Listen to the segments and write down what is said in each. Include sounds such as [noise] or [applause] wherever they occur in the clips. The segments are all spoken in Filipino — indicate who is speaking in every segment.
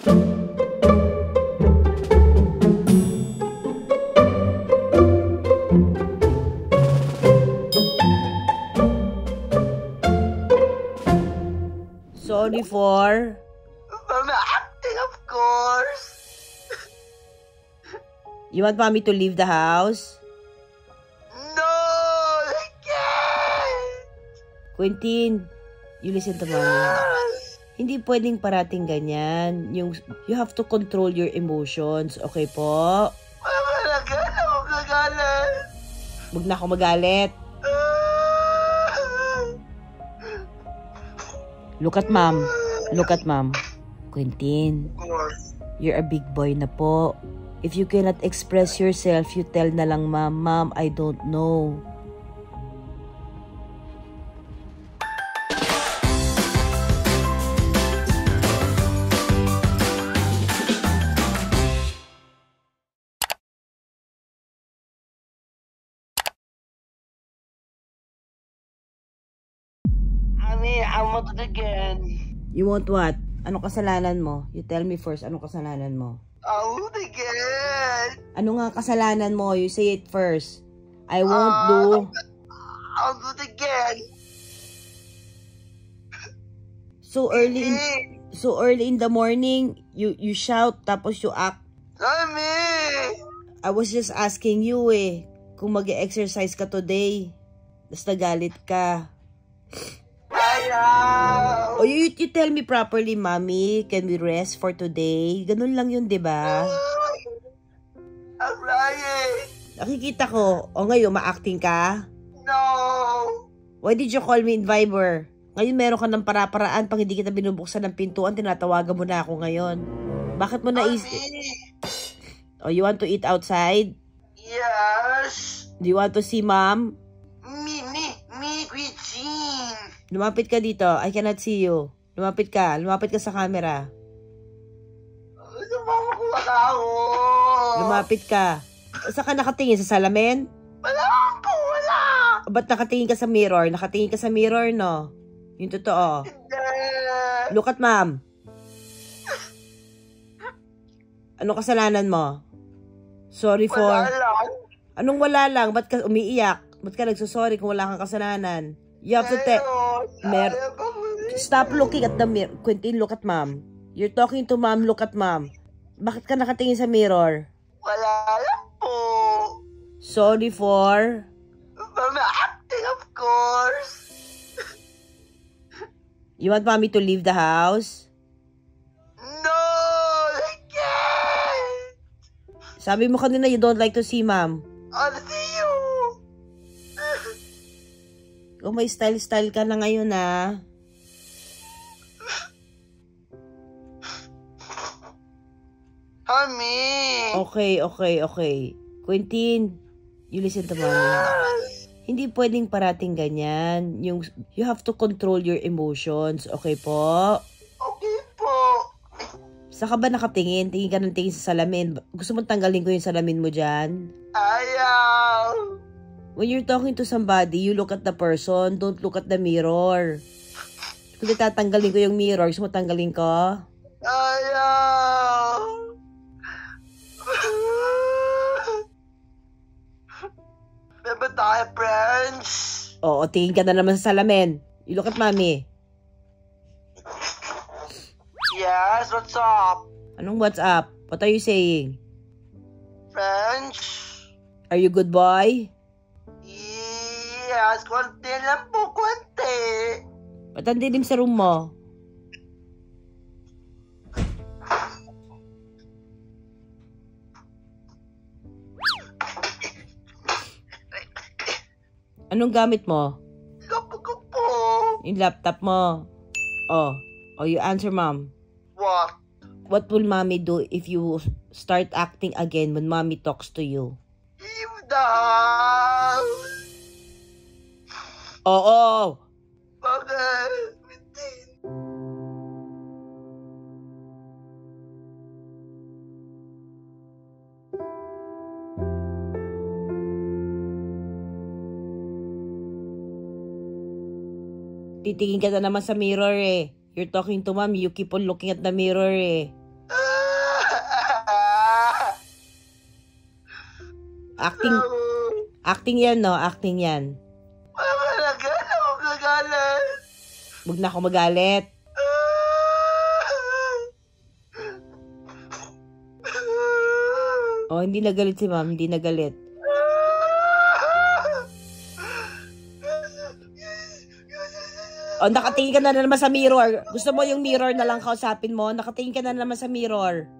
Speaker 1: Sorry for...
Speaker 2: Mama, acting, of course. [laughs]
Speaker 1: You want mommy to leave the house?
Speaker 2: No, I can't.
Speaker 1: Quentin, you listen to mommy. Hindi pwedeng parating ganyan. Yung, you have to control your emotions. Okay po?
Speaker 2: Mama, ako kagalan.
Speaker 1: Huwag na ako magalit. Look at mom. Look at mom. Quentin, you're a big boy na po. If you cannot express yourself, you tell na lang mom, Mom, I don't know.
Speaker 2: Honey, I want it again.
Speaker 1: You want what? Anong kasalanan mo? You tell me first, anong kasalanan mo?
Speaker 2: I want it again.
Speaker 1: Ano nga kasalanan mo? You say it first. I won't
Speaker 2: Ah.
Speaker 1: do.
Speaker 2: I'll do it again.
Speaker 1: So early in so early in the morning, you you shout tapos you act.
Speaker 2: Mommy.
Speaker 1: I was just asking you eh kung mag-exercise ka today. Tapos nagalit ka.
Speaker 2: Ayaw.
Speaker 1: O you, you tell me properly, mommy, can we rest for today? Ganun lang yun, di ba?
Speaker 2: I'm trying.
Speaker 1: Nakikita ko, o ngayon, ma-acting ka?
Speaker 2: No.
Speaker 1: Why did you call me in Viber? Ngayon meron ka ng para-paraan pag hindi kita binubuksan ng pintuan, tinatawagan mo na ako ngayon. Bakit mo naisip?
Speaker 2: Mommy.
Speaker 1: O you want to eat outside?
Speaker 2: Yes.
Speaker 1: Do you want to see mom? Lumapit ka dito. I cannot see you. Lumapit ka. Lumapit ka sa camera.
Speaker 2: Sumama ko wala ako.
Speaker 1: Lumapit ka. Saan ka nakatingin? Sa salamin?
Speaker 2: Wala po, wala.
Speaker 1: Ba't nakatingin ka sa mirror? Nakatingin ka sa mirror, no? Yung totoo.
Speaker 2: Hindi.
Speaker 1: Look at mom. Ano kasalanan mo? Sorry for...
Speaker 2: Wala lang.
Speaker 1: Anong wala lang? Ba't ka umiiyak? Ba't ka nagsasorry kung wala kang kasalanan? You have to te-
Speaker 2: Muli.
Speaker 1: Stop looking at the mirror. Quentin, look at mom. You're talking to mom, look at mom. Bakit ka nakatingin sa mirror?
Speaker 2: Wala lang po.
Speaker 1: Sorry for...
Speaker 2: Mama, acting, of course.
Speaker 1: You want mommy to leave the house?
Speaker 2: No, I can't.
Speaker 1: Sabi mo kanina you don't like to see mom.
Speaker 2: I'll you.
Speaker 1: Kung may style-style ka na ngayon ah.
Speaker 2: Honey.
Speaker 1: Okay, okay, okay. Quentin, you listen to mommy. Hindi pwedeng parating ganyan. Yung, you have to control your emotions. Okay po?
Speaker 2: Okay po.
Speaker 1: Saan ka ba nakatingin? Tingin ka ng tingin sa salamin. Gusto mo tanggalin ko yung salamin mo dyan?
Speaker 2: Ayaw.
Speaker 1: When you're talking to somebody, you look at the person. Don't look at the mirror. Kung tatanggalin ko yung mirror, gusto mo tanggalin ko?
Speaker 2: Ayaw. Bebe tayo, friends.
Speaker 1: Oo, tingin ka na naman sa salamin. You look at mommy.
Speaker 2: Yes, what's up?
Speaker 1: Anong what's up? What are you saying?
Speaker 2: French?
Speaker 1: Are you good boy?
Speaker 2: Yes, konti lang po, konti.
Speaker 1: Ba't ang dilim sa room mo? Anong gamit mo?
Speaker 2: Gapo ko po.
Speaker 1: Yung laptop mo? Oh. Oh, you answer mom.
Speaker 2: What?
Speaker 1: What will mommy do if you start acting again when mommy talks to you?
Speaker 2: Leave the house.
Speaker 1: Oo.
Speaker 2: Bakit?
Speaker 1: Titingin ka na naman sa mirror eh. You're talking to mom, you keep on looking at the mirror eh. [laughs] Acting, acting yan no, acting yan. Huwag na ako magalit. Oh, hindi nagalit si ma'am. Hindi nagalit. Oh, nakatingin ka na naman sa mirror. Gusto mo yung mirror na lang kausapin mo? Nakatingin ka na naman sa mirror.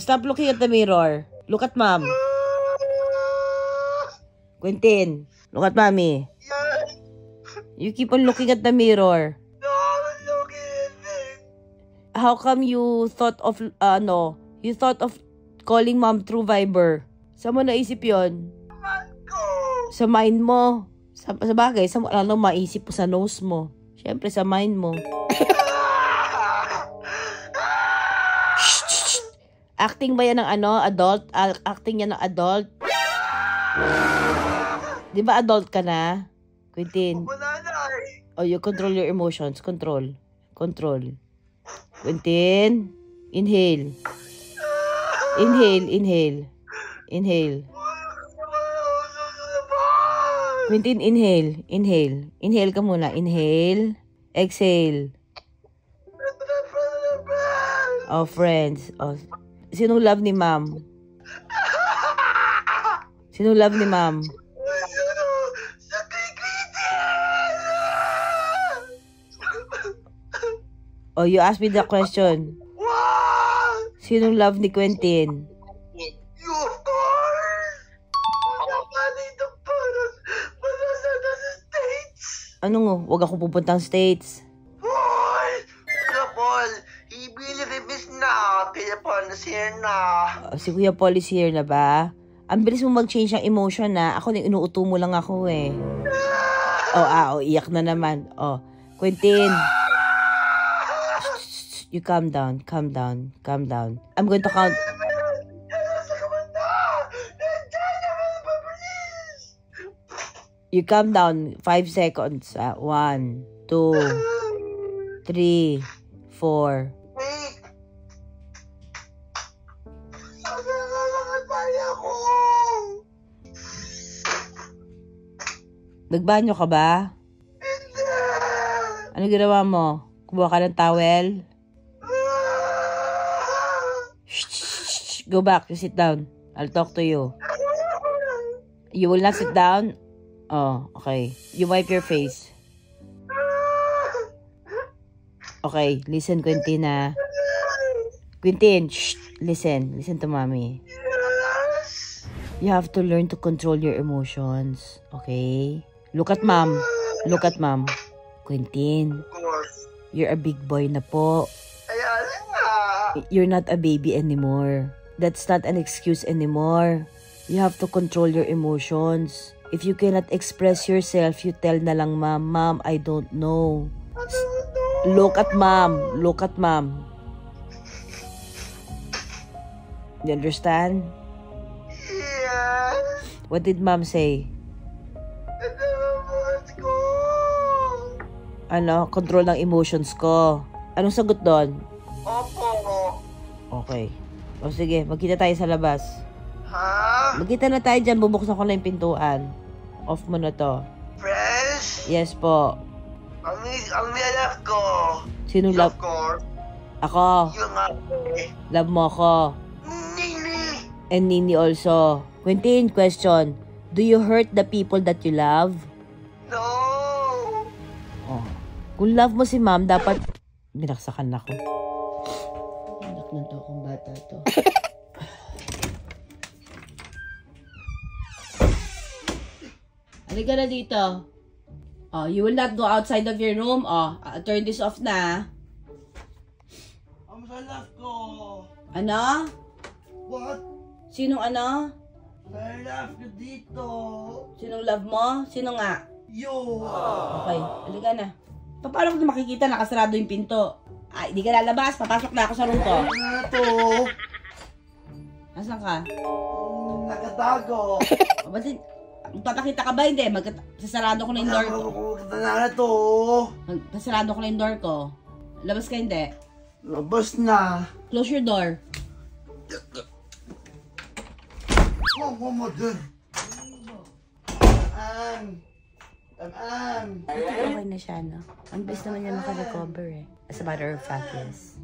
Speaker 1: Stop looking at the mirror. Look at mom. Quentin, look at mommy. You keep on looking at the mirror. How come you thought of, ano, you thought of calling mom through Viber? Saan mo naisip yon? Sa mind mo. Sa, sa bagay, sa, ano maisip mo sa nose mo. Siyempre, sa mind mo. [laughs] Shh, shh, shh. Acting ba yan ng ano, adult? Acting yan ng adult? Di ba adult ka na? Quentin.
Speaker 2: Wala na eh.
Speaker 1: Oh, you control your emotions. Control. Control. Quentin. Inhale. Inhale, inhale. Inhale. Quentin, inhale. Inhale. Inhale ka muna. Inhale. Exhale. Oh, friends. Oh. Sinong love ni ma'am? Sinong love ni ma'am? Oh, you asked me the question. Sinong love ni Quentin?
Speaker 2: You course! Wala para, sa States!
Speaker 1: Ano nga? Huwag ako pupuntang States.
Speaker 2: Paul! Kuya Paul, ibili ribis na, kaya pa nasir na.
Speaker 1: Oh, si Kuya Paul is here na ba? Ang bilis mo mag-change ng emotion na. Ako na inuuto mo lang ako eh. Oh, ah, oh, iyak na naman. Oh, Quentin. You calm down, calm down, calm down. I'm going to count. You calm down. Five seconds. Ah, one, two, three, four. Nagbanyo ka ba?
Speaker 2: Hindi!
Speaker 1: Ano ginawa mo? Kumuha ka ng towel? Shh. Go back. You sit down. I'll talk to you. You will not sit down? Oh, okay. You wipe your face. Okay, listen, Quentin, ah. Quentin, shh, listen. Listen to mommy. You have to learn to control your emotions, okay? Look at mom. Look at mom. Quentin, you're a big boy na po. You're not a baby anymore. That's not an excuse anymore. You have to control your emotions. If you cannot express yourself, you tell na lang, Mom, Mom, I don't know. Look at Mom. Look at Mom. You understand?
Speaker 2: Yes!
Speaker 1: What did Mom say?
Speaker 2: Ko!
Speaker 1: Ano? Control ng emotions ko. Anong sagot doon?
Speaker 2: Opo!
Speaker 1: Okay. O sige, magkita tayo sa labas.
Speaker 2: Ha?
Speaker 1: Magkita na tayo dyan, bubuksan ko na yung pintuan. Off mo na to.
Speaker 2: Fresh?
Speaker 1: Yes po.
Speaker 2: Ang, ang nilap ko!
Speaker 1: Sino love?
Speaker 2: course,
Speaker 1: Ako.
Speaker 2: yung eh.
Speaker 1: Love mo ako.
Speaker 2: Nini!
Speaker 1: And Nini also. Quentin, question. Do you hurt the people that you love?
Speaker 2: No!
Speaker 1: Oh. Kung love mo si ma'am, dapat... Binaksakan ako. Na to. Halika na dito. Oh, you will not go outside of your room. Oh, I'll turn this off na.
Speaker 2: Ang salap ko!
Speaker 1: Ano?
Speaker 2: What?
Speaker 1: Sinong ano?
Speaker 2: Salap ko dito!
Speaker 1: Sinong love mo? Sino nga?
Speaker 2: You!
Speaker 1: Okay, halika na. Pa- Paano ko makikita nakasarado yung pinto? Ay, di ka lalabas. Papasok na ako sa room ko.
Speaker 2: Ano na to?
Speaker 1: Nasaan ka?
Speaker 2: Nakatago!
Speaker 1: O, [laughs] ba't hin- Magpapakita ka ba? Hindi. Mag sasarado ko na yung door ko.
Speaker 2: Na to!
Speaker 1: Mag sasarado ko na yung door ko. Labas ka hindi.
Speaker 2: Labas na.
Speaker 1: Close your door.
Speaker 2: Mama, mother. An. An.
Speaker 1: Okay na siya, no? Ang bilis naman niya makarecover eh. As a matter of fact, yes.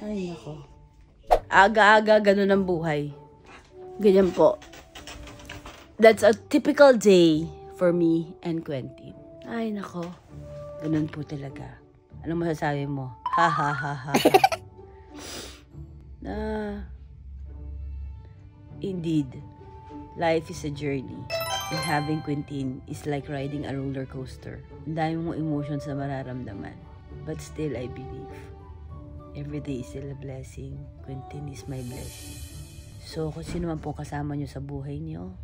Speaker 1: Ay, nako. Aga-aga, ganun ang buhay. Ganyan po. That's a typical day for me and Quentin. Ay, nako. Ganun po talaga. Anong masasabi mo? Ha ha ha. ha. [laughs] na, indeed, life is a journey. And having Quentin is like riding a roller coaster. Ang dami mong emotions na mararamdaman. But still, I believe. Every day is still a blessing. Quentin is my blessing. So, kung sino man po kasama nyo sa buhay nyo,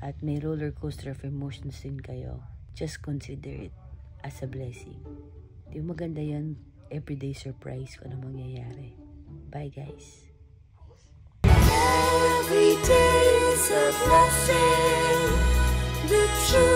Speaker 1: at may roller coaster of emotions din kayo, just consider it as a blessing. Di maganda yan? Everyday surprise kung ano mangyayari. Bye, guys.
Speaker 3: Every day is a blessing. The truth.